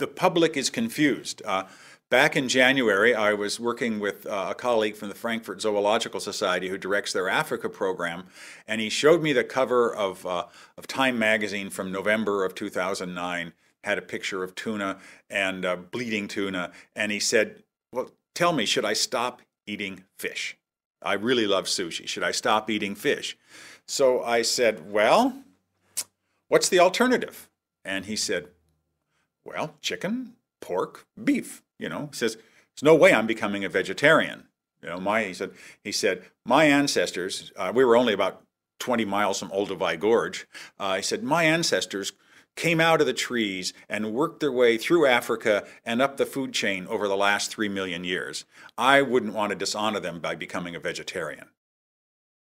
the public is confused. Uh, back in January, I was working with uh, a colleague from the Frankfurt Zoological Society who directs their Africa program, and he showed me the cover of, uh, of Time magazine from November of 2009, had a picture of tuna and uh, bleeding tuna, and he said, well, tell me, should I stop eating fish? I really love sushi. Should I stop eating fish? So I said, well, what's the alternative? And he said, well, chicken, pork, beef. You know, he says, there's no way I'm becoming a vegetarian. You know, my he said he said my ancestors. Uh, we were only about 20 miles from Olduvai Gorge. Uh, he said my ancestors came out of the trees and worked their way through Africa and up the food chain over the last three million years. I wouldn't want to dishonor them by becoming a vegetarian.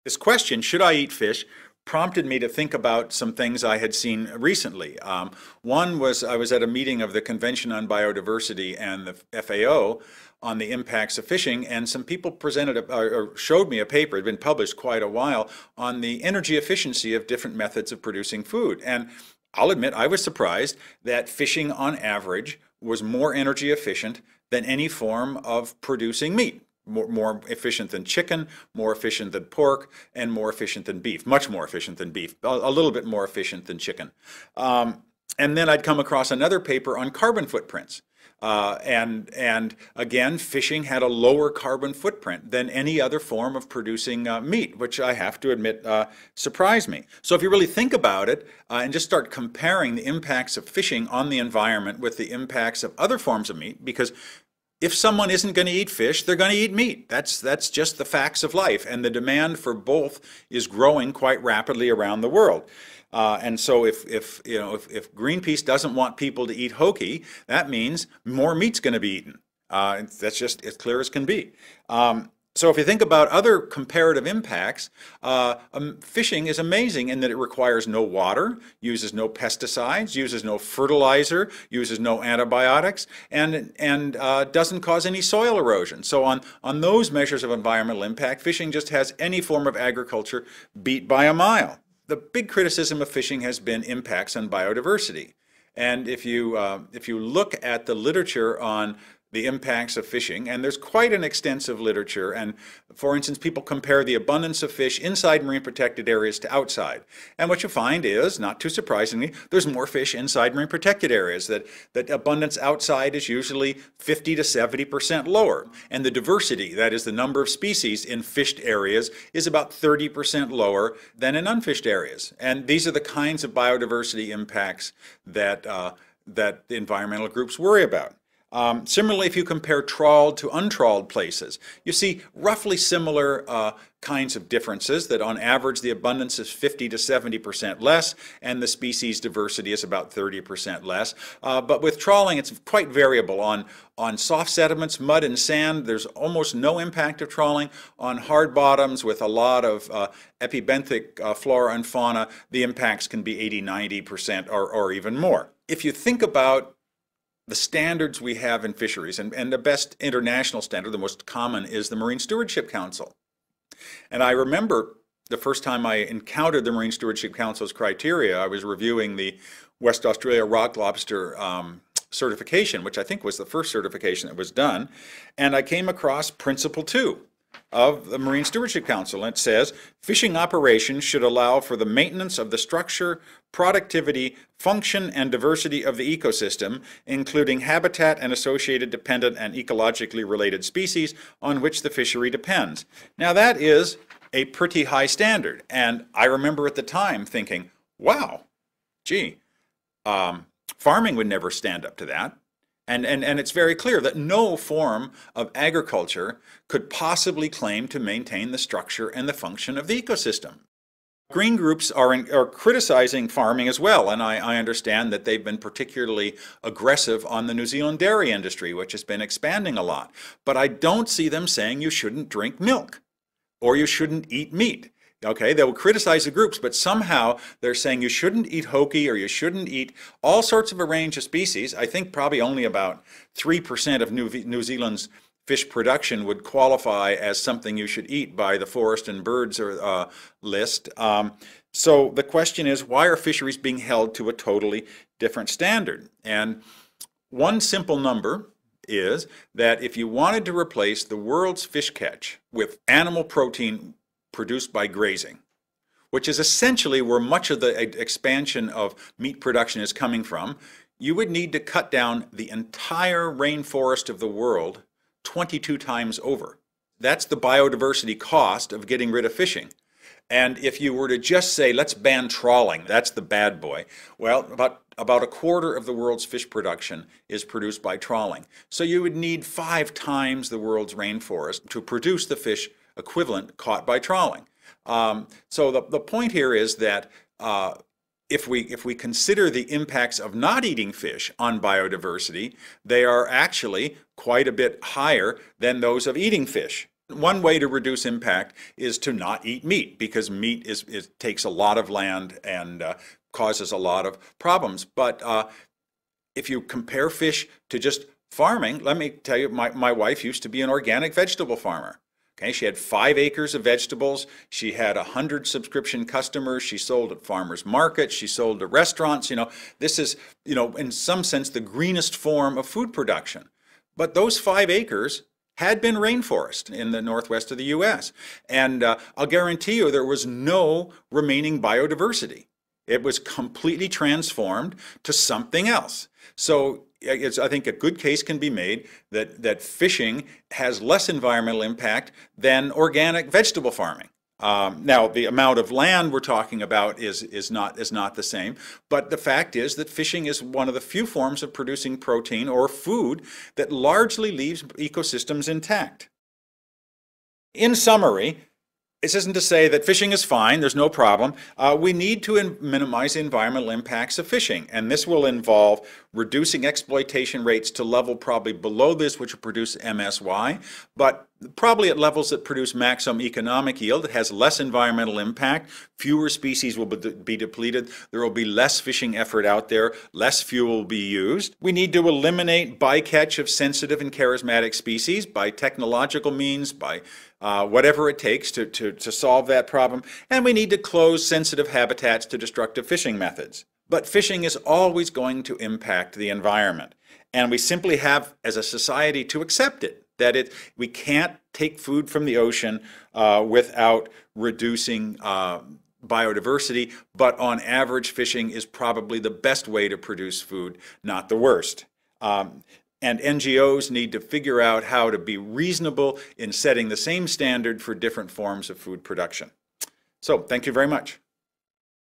This question, should I eat fish, prompted me to think about some things I had seen recently. Um, one was I was at a meeting of the Convention on Biodiversity and the FAO on the impacts of fishing, and some people presented a, or showed me a paper, had been published quite a while, on the energy efficiency of different methods of producing food. And I'll admit I was surprised that fishing on average was more energy efficient than any form of producing meat more, more efficient than chicken, more efficient than pork, and more efficient than beef. Much more efficient than beef, a, a little bit more efficient than chicken. Um, and then I'd come across another paper on carbon footprints. Uh, and and again, fishing had a lower carbon footprint than any other form of producing uh, meat, which I have to admit uh, surprised me. So if you really think about it uh, and just start comparing the impacts of fishing on the environment with the impacts of other forms of meat, because if someone isn't going to eat fish, they're going to eat meat. That's that's just the facts of life, and the demand for both is growing quite rapidly around the world. Uh, and so, if if you know if, if Greenpeace doesn't want people to eat hoki, that means more meat's going to be eaten. Uh, that's just as clear as can be. Um, so if you think about other comparative impacts, uh, um, fishing is amazing in that it requires no water, uses no pesticides, uses no fertilizer, uses no antibiotics, and, and uh, doesn't cause any soil erosion. So on, on those measures of environmental impact, fishing just has any form of agriculture beat by a mile. The big criticism of fishing has been impacts on biodiversity. And if you, uh, if you look at the literature on the impacts of fishing, and there's quite an extensive literature. And for instance, people compare the abundance of fish inside marine protected areas to outside. And what you find is, not too surprisingly, there's more fish inside marine protected areas. That, that abundance outside is usually 50 to 70% lower. And the diversity, that is the number of species in fished areas, is about 30% lower than in unfished areas. And these are the kinds of biodiversity impacts that, uh, that the environmental groups worry about. Um, similarly, if you compare trawled to untrawled places, you see roughly similar uh, kinds of differences that on average the abundance is 50 to 70% less and the species diversity is about 30% less. Uh, but with trawling, it's quite variable. On, on soft sediments, mud and sand, there's almost no impact of trawling. On hard bottoms with a lot of uh, epibenthic uh, flora and fauna, the impacts can be 80, 90% or, or even more. If you think about the standards we have in fisheries, and, and the best international standard, the most common, is the Marine Stewardship Council. And I remember the first time I encountered the Marine Stewardship Council's criteria, I was reviewing the West Australia rock lobster um, certification, which I think was the first certification that was done, and I came across Principle 2 of the Marine Stewardship Council. And it says fishing operations should allow for the maintenance of the structure, productivity, function, and diversity of the ecosystem, including habitat and associated dependent and ecologically related species on which the fishery depends. Now, that is a pretty high standard. And I remember at the time thinking, wow, gee, um, farming would never stand up to that. And, and, and it's very clear that no form of agriculture could possibly claim to maintain the structure and the function of the ecosystem. Green groups are, in, are criticizing farming as well, and I, I, understand that they've been particularly aggressive on the New Zealand dairy industry, which has been expanding a lot. But I don't see them saying you shouldn't drink milk or you shouldn't eat meat. Okay, they will criticize the groups, but somehow they're saying you shouldn't eat hoki or you shouldn't eat all sorts of a range of species. I think probably only about 3% of New, New Zealand's fish production would qualify as something you should eat by the Forest and Bird's uh, list. Um, so the question is, why are fisheries being held to a totally different standard? And One simple number is that if you wanted to replace the world's fish catch with animal protein produced by grazing, which is essentially where much of the expansion of meat production is coming from, you would need to cut down the entire rainforest of the world 22 times over. That's the biodiversity cost of getting rid of fishing. And if you were to just say, let's ban trawling, that's the bad boy, well, about, about a quarter of the world's fish production is produced by trawling. So you would need five times the world's rainforest to produce the fish equivalent caught by trawling. Um, so the, the point here is that uh, if we, if we consider the impacts of not eating fish on biodiversity, they are actually quite a bit higher than those of eating fish. One way to reduce impact is to not eat meat because meat is, it takes a lot of land and uh, causes a lot of problems. But uh, if you compare fish to just farming, let me tell you, my, my wife used to be an organic vegetable farmer. Okay, she had five acres of vegetables. She had a hundred subscription customers. She sold at farmers markets. She sold to restaurants. You know, this is, you know, in some sense, the greenest form of food production. But those five acres had been rainforest in the northwest of the U.S. And uh, I'll guarantee you there was no remaining biodiversity. It was completely transformed to something else. So I think a good case can be made that, that fishing has less environmental impact than organic vegetable farming. Um, now, the amount of land we're talking about is, is, not, is not the same, but the fact is that fishing is one of the few forms of producing protein or food that largely leaves ecosystems intact. In summary, this isn't to say that fishing is fine, there's no problem. Uh, we need to minimize the environmental impacts of fishing, and this will involve reducing exploitation rates to level probably below this, which will produce MSY, but probably at levels that produce maximum economic yield. It has less environmental impact. Fewer species will be, be depleted. There will be less fishing effort out there. Less fuel will be used. We need to eliminate bycatch of sensitive and charismatic species by technological means, by uh, whatever it takes to, to, to solve that problem. And we need to close sensitive habitats to destructive fishing methods. But fishing is always going to impact the environment. And we simply have, as a society, to accept it that it we can't take food from the ocean uh, without reducing uh, biodiversity, but on average, fishing is probably the best way to produce food, not the worst. Um, and NGOs need to figure out how to be reasonable in setting the same standard for different forms of food production. So, thank you very much.